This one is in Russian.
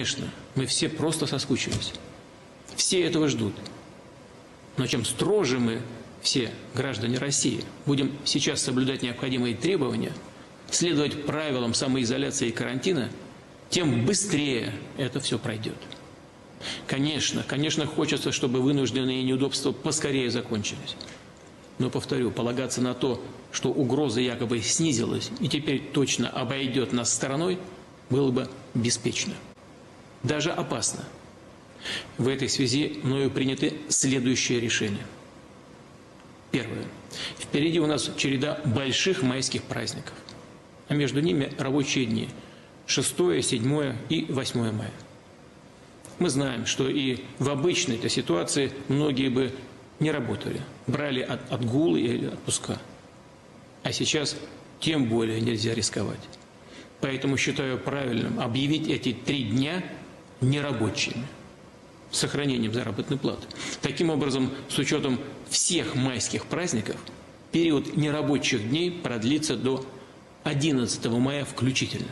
Конечно, мы все просто соскучились. Все этого ждут. Но чем строже мы, все граждане России, будем сейчас соблюдать необходимые требования, следовать правилам самоизоляции и карантина, тем быстрее это все пройдет. Конечно, конечно, хочется, чтобы вынужденные неудобства поскорее закончились. Но, повторю, полагаться на то, что угроза якобы снизилась и теперь точно обойдет нас стороной, было бы беспечно. Даже опасно. В этой связи мною приняты следующие решения. Первое. Впереди у нас череда больших майских праздников, а между ними рабочие дни – 6, 7 и 8 мая. Мы знаем, что и в обычной этой ситуации многие бы не работали, брали от, отгулы или отпуска. А сейчас тем более нельзя рисковать. Поэтому считаю правильным объявить эти три дня нерабочими сохранением заработной платы. Таким образом, с учетом всех майских праздников, период нерабочих дней продлится до 11 мая включительно.